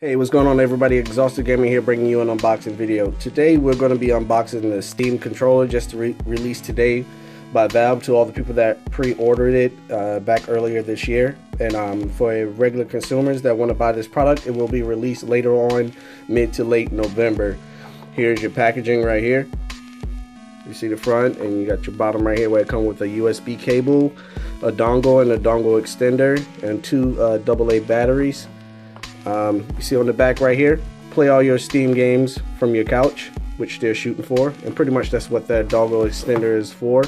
Hey, what's going on everybody? Exhausted Gaming here bringing you an unboxing video. Today we're going to be unboxing the Steam controller just re released today by Valve to all the people that pre-ordered it uh, back earlier this year. And um, for regular consumers that want to buy this product, it will be released later on mid to late November. Here's your packaging right here. You see the front and you got your bottom right here where it comes with a USB cable, a dongle and a dongle extender, and two uh, AA batteries. Um, you see on the back right here, play all your Steam games from your couch, which they're shooting for, and pretty much that's what that dongle extender is for.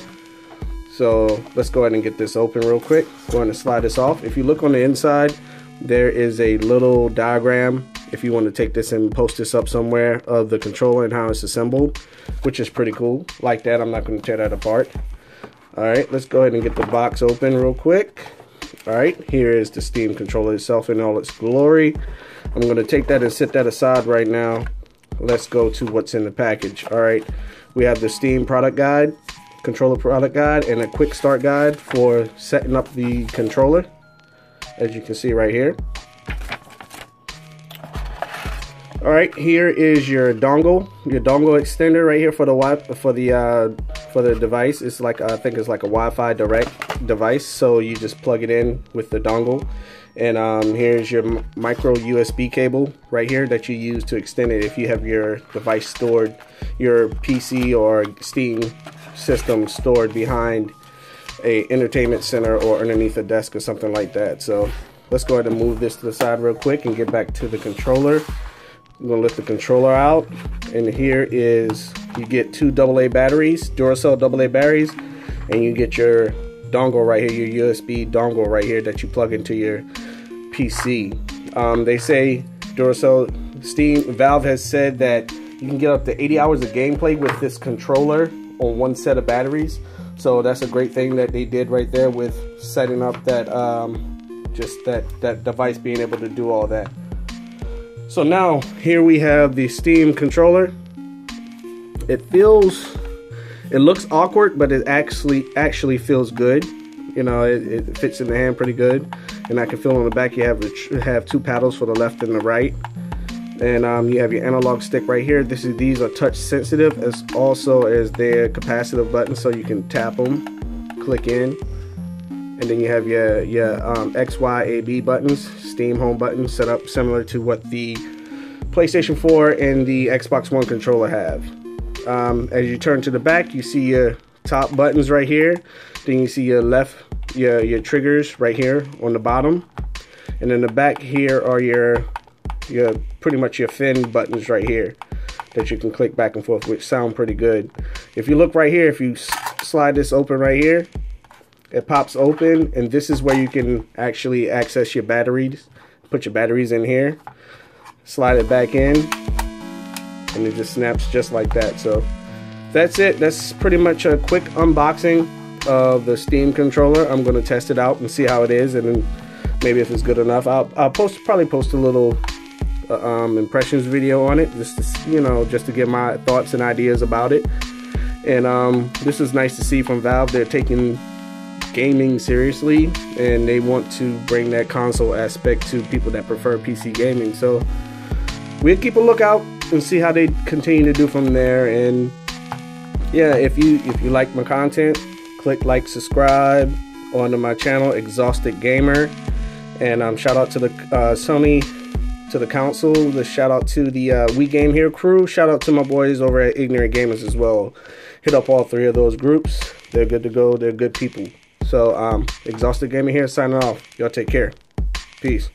So let's go ahead and get this open real quick. Going to slide this off. If you look on the inside, there is a little diagram if you want to take this and post this up somewhere of the controller and how it's assembled, which is pretty cool. Like that, I'm not going to tear that apart. All right, let's go ahead and get the box open real quick. All right, here is the Steam controller itself in all its glory. I'm going to take that and set that aside right now. Let's go to what's in the package. All right, we have the Steam product guide, controller product guide, and a quick start guide for setting up the controller, as you can see right here. All right, here is your dongle, your dongle extender right here for the wi for the uh, for the device. It's like I think it's like a Wi-Fi direct device, so you just plug it in with the dongle. And um, here's your micro USB cable right here that you use to extend it if you have your device stored, your PC or Steam system stored behind a entertainment center or underneath a desk or something like that. So let's go ahead and move this to the side real quick and get back to the controller. I'm gonna lift the controller out and here is you get two AA batteries, Duracell AA batteries, and you get your dongle right here, your USB dongle right here that you plug into your PC. Um, they say Duracell Steam Valve has said that you can get up to 80 hours of gameplay with this controller on one set of batteries. So that's a great thing that they did right there with setting up that um, just that that device being able to do all that. So now here we have the Steam controller. It feels, it looks awkward, but it actually actually feels good. You know, it, it fits in the hand pretty good. And I can feel on the back you have have two paddles for the left and the right. And um, you have your analog stick right here. This is these are touch sensitive as also as their capacitive buttons, so you can tap them, click in, and then you have your your um, X, Y, A, B buttons, Steam home buttons set up similar to what the PlayStation 4 and the Xbox One controller have. Um, as you turn to the back, you see your top buttons right here. Then you see your left, your, your triggers right here on the bottom. And in the back here are your, your pretty much your fin buttons right here that you can click back and forth, which sound pretty good. If you look right here, if you slide this open right here, it pops open and this is where you can actually access your batteries. Put your batteries in here, slide it back in, and it just snaps just like that. So that's it. That's pretty much a quick unboxing of the Steam controller. I'm going to test it out and see how it is, and maybe if it's good enough, I'll, I'll post probably post a little uh, um, impressions video on it, just to, you know, just to get my thoughts and ideas about it. And um, this is nice to see from Valve. They're taking gaming seriously and they want to bring that console aspect to people that prefer PC gaming. So we'll keep a lookout and see how they continue to do from there. And yeah, if you if you like my content, click like, subscribe onto my channel, Exhausted Gamer. And um, shout out to the uh, Sony, to the council. The shout out to the uh, We Game Here crew. Shout out to my boys over at Ignorant Gamers as well. Hit up all three of those groups. They're good to go. They're good people. So, um, Exhausted Gaming here signing off. Y'all take care. Peace.